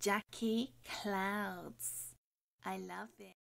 Jackie Clouds. I love it.